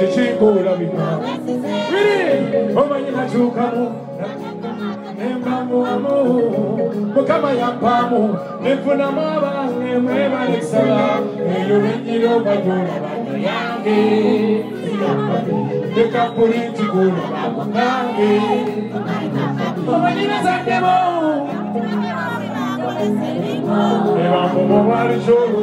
yenze kikingulabika omanyi natuukamu nembamuamu mukama yampamu nenfunamu abange mwebalesaba eyo benyira obanyula yange ekapuliti kulaba mugange omanyi nazaddemu ebamumubwalijolo